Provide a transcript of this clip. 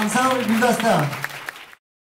Ansaur Guldaste.